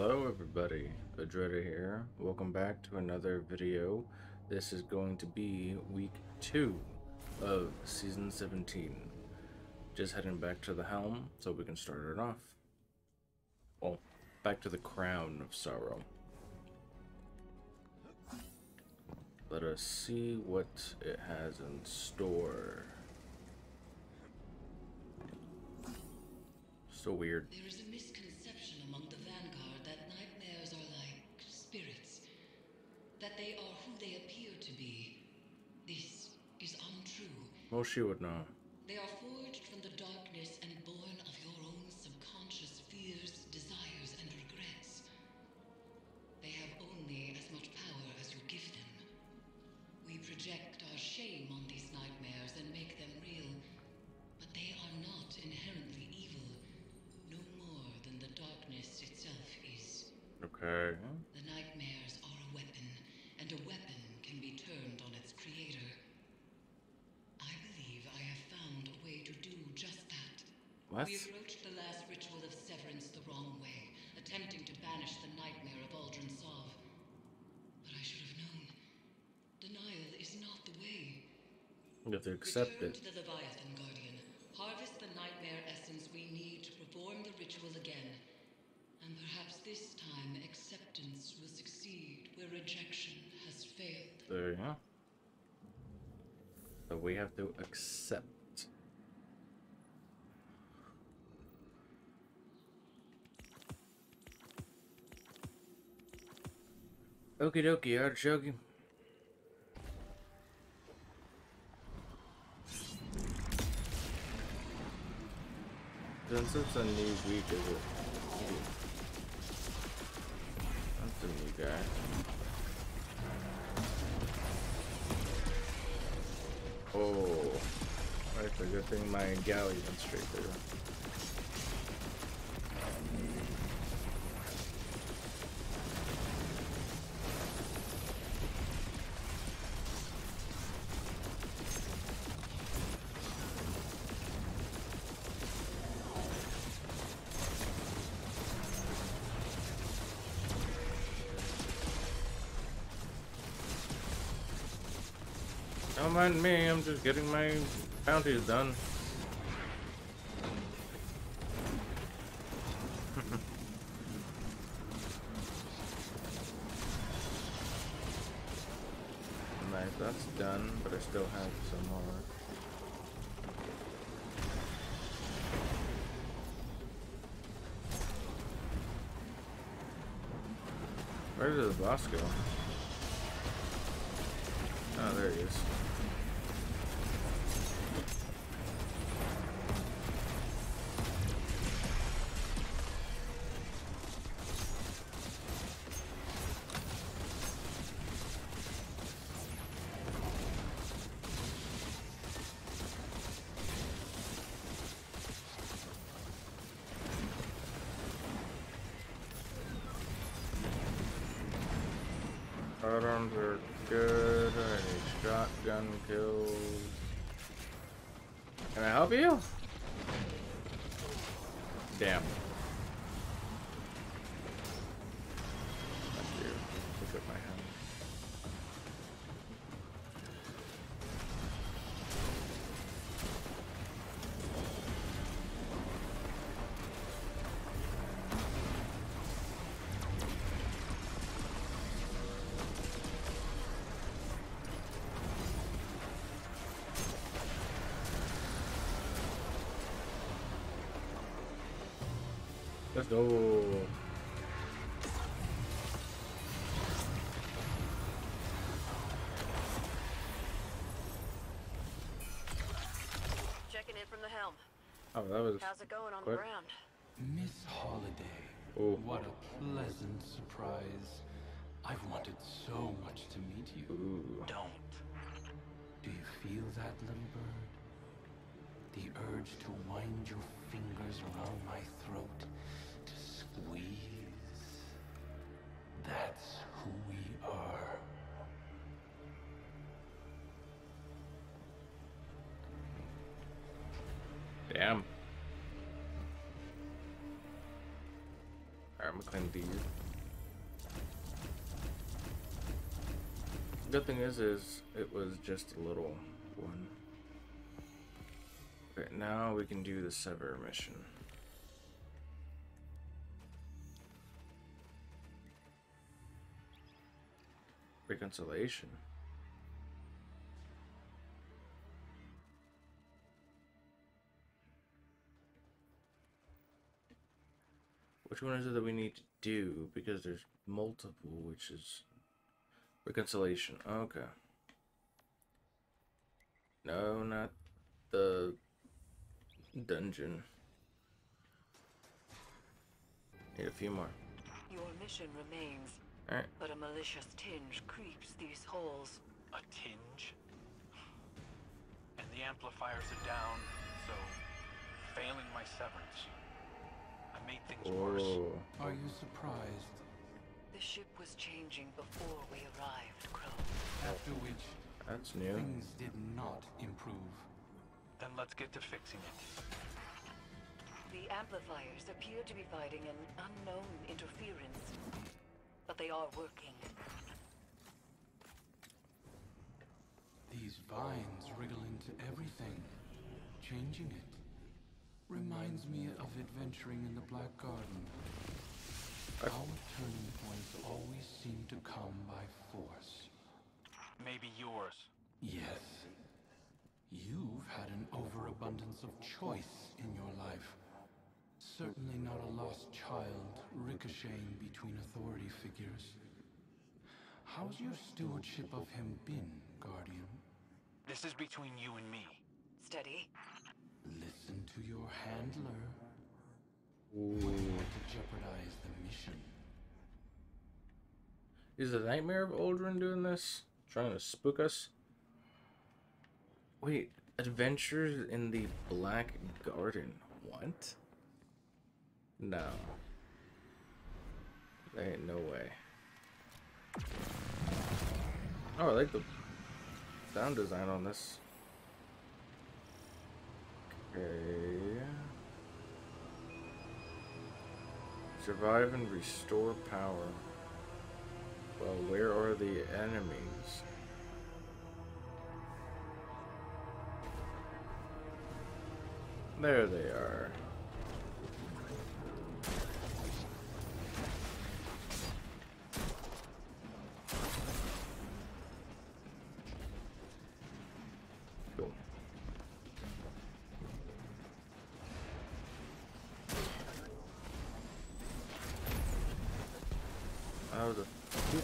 Hello everybody, Vegeta here. Welcome back to another video. This is going to be week 2 of season 17. Just heading back to the helm so we can start it off. Well, back to the crown of sorrow. Let us see what it has in store. So weird. There is a misconception among the Vanguard that nightmares are like spirits, that they are who they appear to be. This is untrue. Well, she would know. We approached the last ritual of severance the wrong way, attempting to banish the nightmare of Uldren Sov. But I should have known. Denial is not the way. You have to accept Return it. to the Leviathan Guardian. Harvest the nightmare essence we need to perform the ritual again. And perhaps this time acceptance will succeed where rejection has failed. There you go. So we have to accept. Okie dokie, artichoke. It's a new week, is it? That's a new guy. Oh, right. A good thing my galley went straight through. Mind me, I'm just getting my bounties done. nice, that's done, but I still have some more. Where did the boss go? There he. Firearms are good. I need shotgun kills. Can I help you? Damn. Let's go. Checking in from the helm. Oh, that was. How's it going on quick. the ground? Miss Holliday. Oh. What a pleasant surprise. I've wanted so much to meet you. Ooh. Don't. Do you feel that, little bird? The urge to wind your fingers around my throat, squeeze. That's who we are. Damn. I'm gonna McLean D. Good thing is, is it was just a little one. Okay, now we can do the Sever mission. Reconciliation. Which one is it that we need to do? Because there's multiple, which is reconciliation. Okay. No, not the dungeon. Need a few more. Your mission remains, Alright. but a malicious tinge creeps these halls. A tinge? And the amplifiers are down, so failing my severance. I made things worse. Are you surprised? The ship was changing before we arrived, Crow. After which, That's new. things did not improve. Then let's get to fixing it. The amplifiers appear to be fighting an unknown interference, but they are working. These vines wriggle into everything, changing it. Reminds me of adventuring in the Black Garden. Our turning points always seem to come by force. Maybe yours. Yes. You've had an overabundance of choice in your life. Certainly not a lost child ricocheting between authority figures. How's your stewardship of him been, Guardian? This is between you and me. Steady. Listen to your handler. Ooh. Wouldn't want to jeopardize the mission. Is the Nightmare of Uldren doing this? Trying to spook us? Wait, Adventures in the Black Garden. What? No. There ain't no way. Oh, I like the sound design on this. Okay. Survive and restore power. Well, where are the enemies? There they are.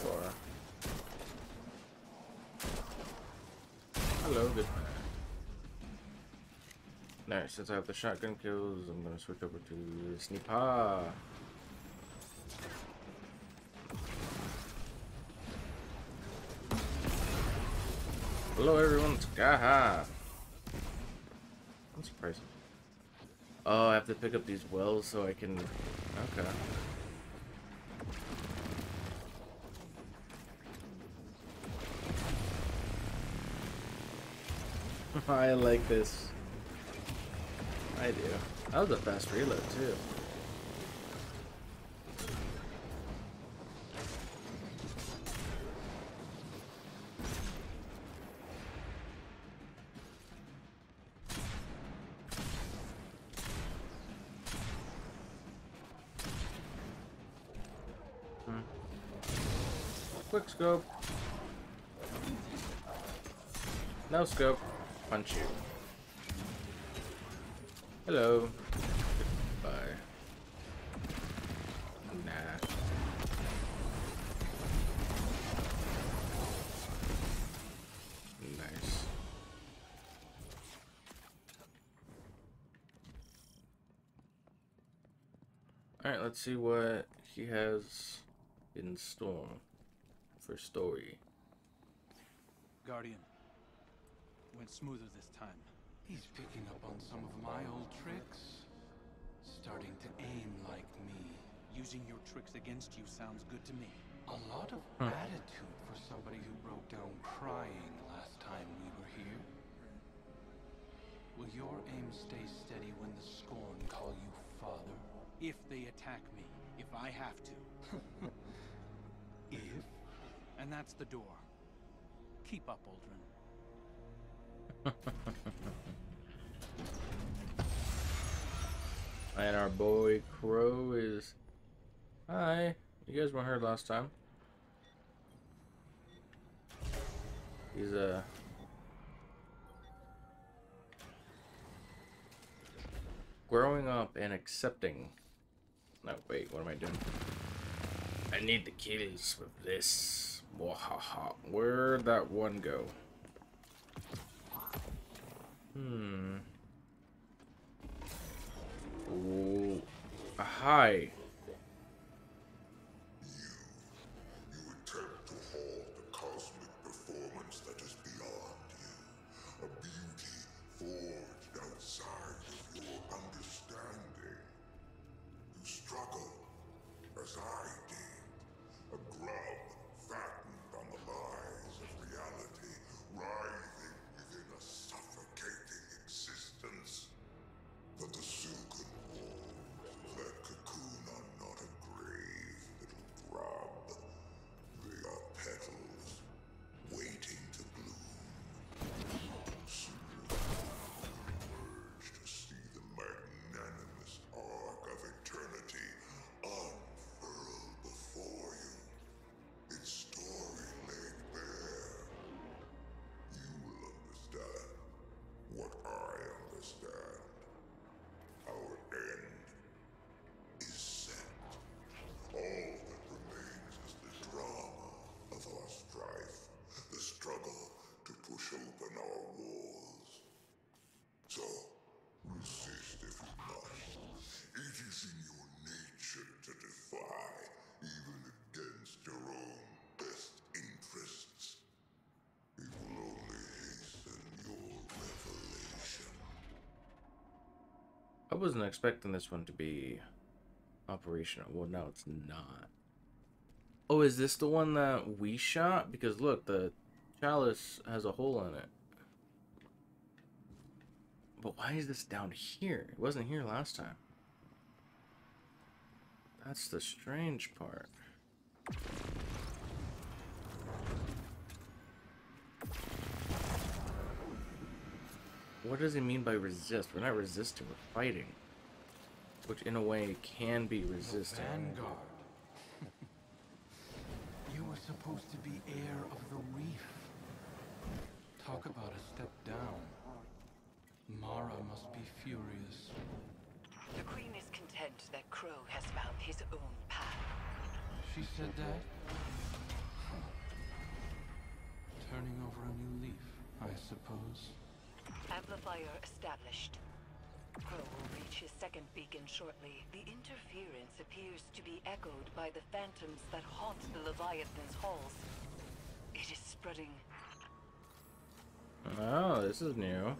Far. Hello, good man. Alright, since I have the shotgun kills, I'm gonna switch over to Snipa. Hello everyone, it's Gaha. I'm surprised. Oh, I have to pick up these wells so I can... Okay. I like this. I do. That was a fast reload too. Hmm. Quick scope. No scope. Punch you. Hello. Goodbye. Nah. Nice. Alright, let's see what he has in store for story. Guardian. Went smoother this time. He's picking up on some of my old tricks. Starting to aim like me. Using your tricks against you sounds good to me. A lot of Hmm. attitude for somebody who broke down crying last time we were here. Will your aim stay steady when the scorn call you father? If they attack me, if I have to. If? And that's the door. Keep up, Uldren. And our boy Crow is. Hi. You guys weren't here last time. He's uh growing up and accepting. No, wait, what am I doing? I need the keys with this. Wahaha. Where'd that one go? Hmm. Ooh. Hi. Wasn't expecting this one to be operational. Well, no, it's not. Oh, is this the one that we shot? Because look, the chalice has a hole in it. But why is this down here? It wasn't here last time. That's the strange part. What does he mean by resist? We're not resisting, we're fighting. Which, in a way, can be resisting. Oh, Vanguard. you were supposed to be heir of the reef. Talk about a step down. Mara must be furious. The Queen is content that Crow has found his own path. She said that? Turning over a new leaf, I suppose. Amplifier established. Crow will reach his second beacon shortly. The interference appears to be echoed by the phantoms that haunt the Leviathan's halls. It is spreading. Oh, this is new.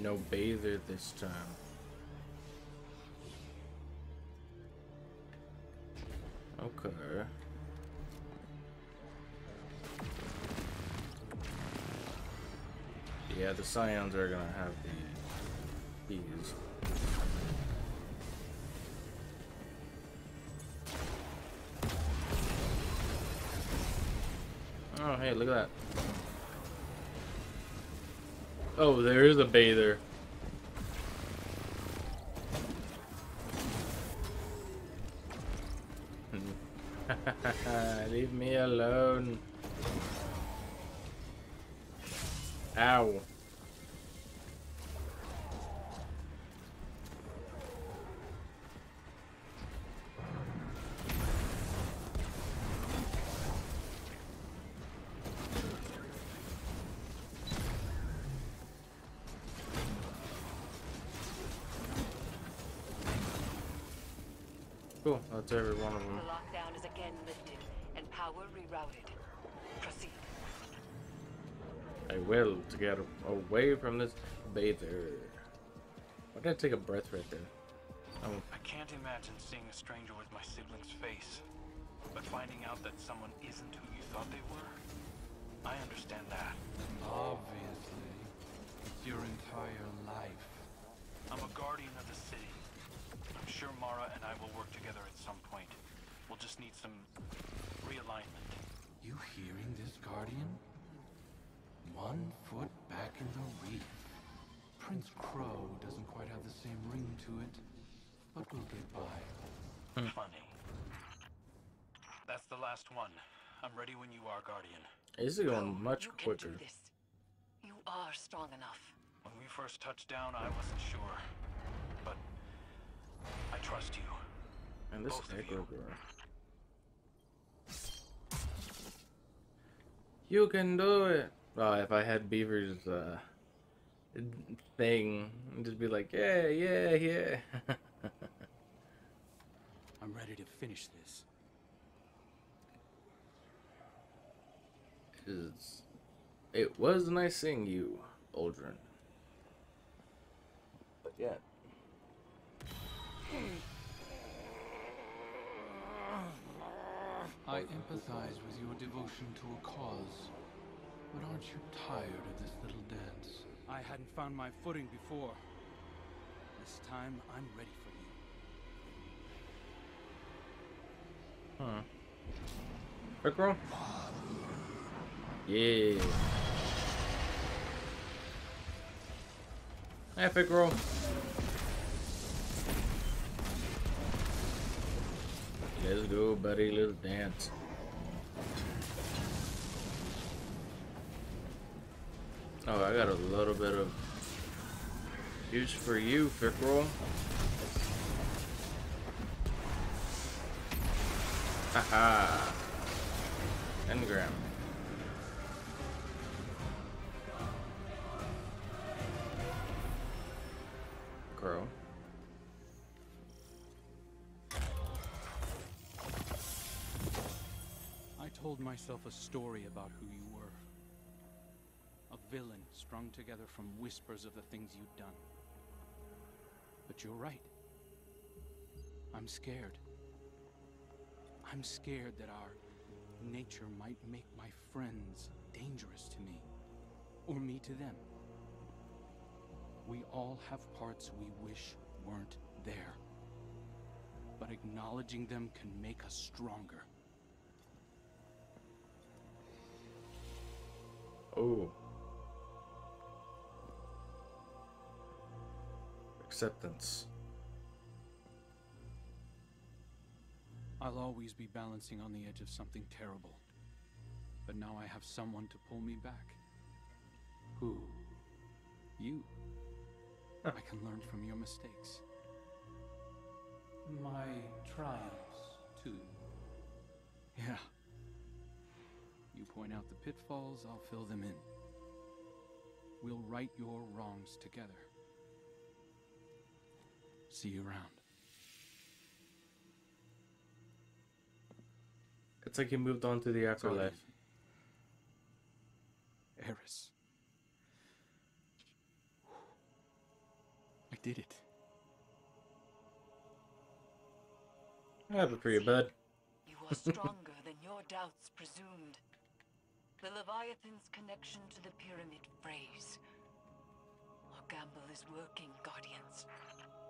No bather this time. Okay. Yeah, the scions are gonna have the keys. Oh, hey, look at that. Oh, there is a bather. Cool, that's every one of them. The lockdown is again lifted and power rerouted. Proceed. I will to get away from this bather. Why did I take a breath right there? Oh, I can't imagine seeing a stranger with my sibling's face. But finding out that someone isn't who you thought they were, I understand that. Obviously, it's your entire life. Sure Mara and I will work together at some point. We'll just need some realignment. You hearing this, Guardian? One foot back in the reef. Prince Crow doesn't quite have the same ring to it, but we'll get by. Hmm. Funny. That's the last one. I'm ready when you are, Guardian. This is going much you can quicker. do this. You are strong enough. When we first touched down, I wasn't sure. But I trust you. And this Both of echo you. You can do it. Oh, if I had Beaver's uh, thing, I'd just be like, yeah, yeah, yeah. I'm ready to finish this. is it was nice seeing you, Uldren. But yeah. I empathize with your devotion to a cause, but aren't you tired of this little dance? I hadn't found my footing before. This time, I'm ready for you. Huh. Quick roll? Yeah. Epic roll. Let's go, buddy. Let's dance. Oh, I got a little bit of use for you, Fikrul. Haha. Engram. Crow. Myself a story about who you were. A villain strung together from whispers of the things you'd done. But you're right. I'm scared. I'm scared that our nature might make my friends dangerous to me. Or me to them. We all have parts we wish weren't there. But acknowledging them can make us stronger. Oh. Acceptance. I'll always be balancing on the edge of something terrible. But now I have someone to pull me back. Who? You. I can learn from your mistakes. My triumphs, too. Yeah. You point out the pitfalls, I'll fill them in. We'll right your wrongs together. See you around. It's like he moved on to the afterlife. Eris. I did it. I have Happy for you, bud. You are stronger than your doubts presumed. The Leviathan's connection to the pyramid phrase. Our gamble is working, Guardians.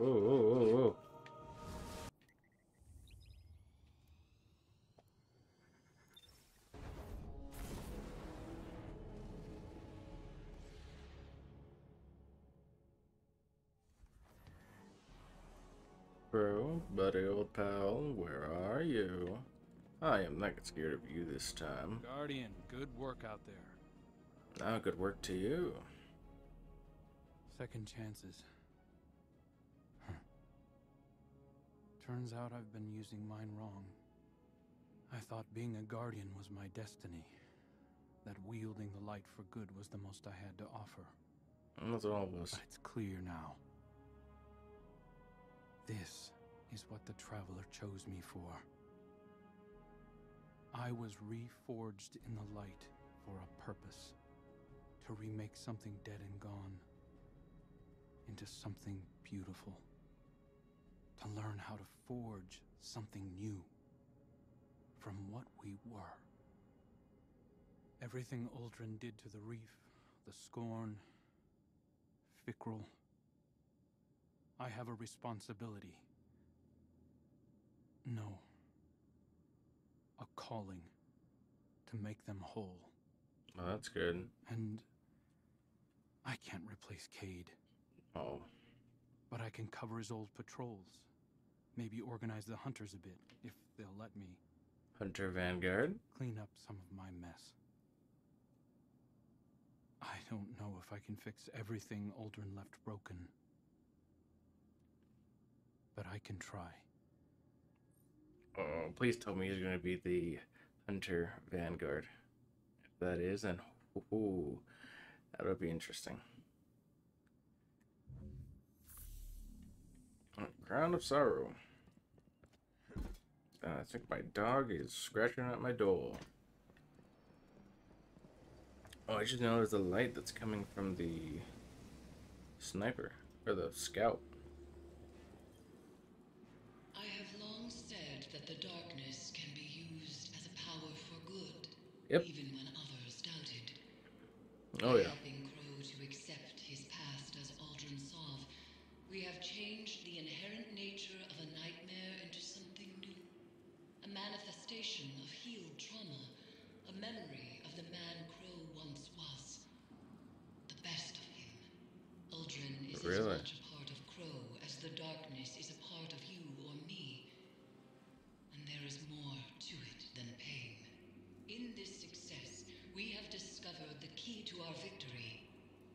Oh, oh, oh, oh. Bro, buddy, old pal, where are you? I am not scared of you this time. Guardian, good work out there. Now, good work to you. Second chances. Huh. Turns out I've been using mine wrong. I thought being a guardian was my destiny. That wielding the light for good was the most I had to offer. That's all of us. But it's clear now. This is what the Traveler chose me for. I was reforged in the light for a purpose. To remake something dead and gone into something beautiful. To learn how to forge something new from what we were. Everything Uldren did to the reef, the scorn, Fikrul. I have a responsibility No. Calling to make them whole. Well, that's good. And I can't replace Cayde, Oh, but I can cover his old patrols. Maybe organize the hunters a bit, if they'll let me. Hunter Vanguard. Clean up some of my mess. I don't know if I can fix everything Uldren left broken. But I can try. Oh, please tell me he's going to be the Hunter Vanguard. If that is, then ooh, that would be interesting. Crown of Sorrow. Uh, I think my dog is scratching at my door. Oh, I just noticed the light that's coming from the sniper or the scout. Yep. even when others doubted. Oh yeah. helping Crow to accept his past as Uldren Sov, we have changed the inherent nature of a nightmare into something new. A manifestation of healed trauma, a memory of the man Crow once was. The best of him. Uldren is Really? as much a part of Crow as the darkness is a part of you or me. And there is more to it than pain. In this success, we have discovered the key to our victory.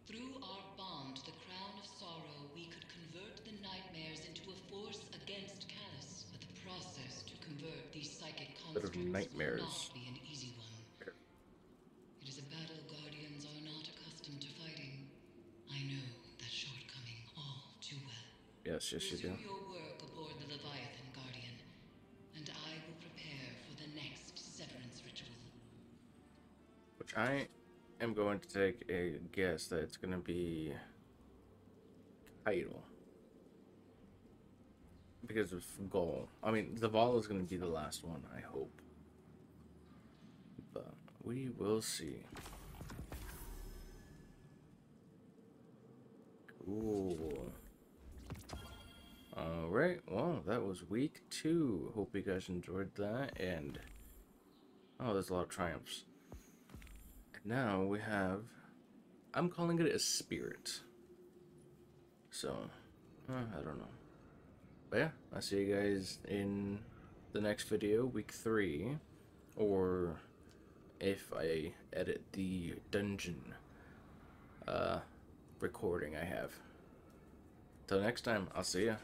Through our bond, the Crown of Sorrow, we could convert the nightmares into a force against Calus. But the process to convert these psychic constructs will nightmares. not be an easy one. It is a battle Guardians are not accustomed to fighting. I know that shortcoming all too well. Yes, yes, you do. Which I am going to take a guess that it's going to be Idol. Because of Ghaul. I mean, the Zavala is going to be the last one, I hope. But we will see. Cool. Alright, well, that was week two. Hope you guys enjoyed that, and... Oh, there's a lot of triumphs. Now we have... I'm calling it a spirit. So, uh, I don't know. But yeah, I'll see you guys in the next video, week three. Or if I edit the dungeon uh, recording I have. Till next time, I'll see ya.